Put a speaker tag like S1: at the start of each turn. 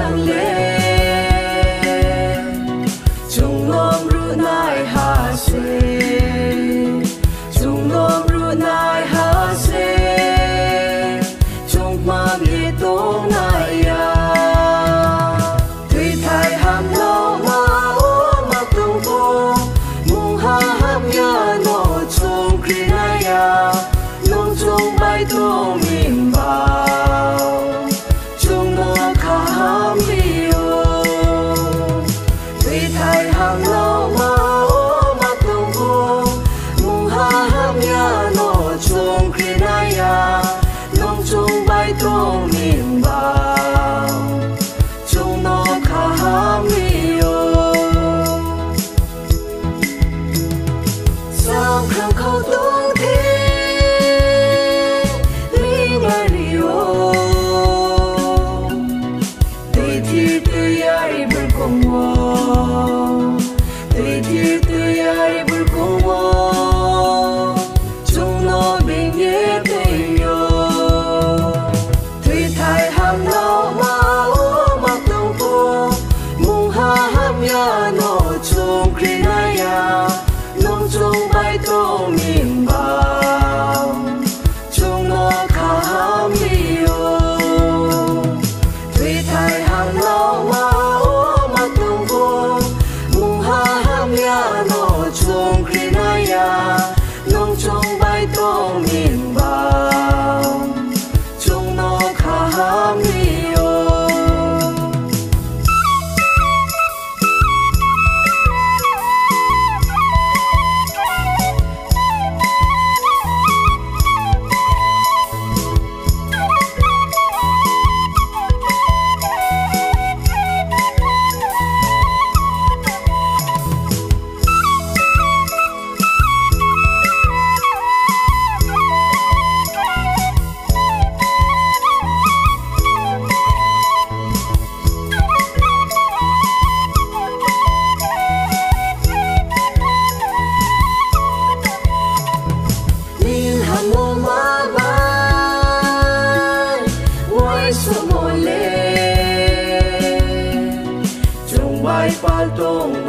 S1: young little bai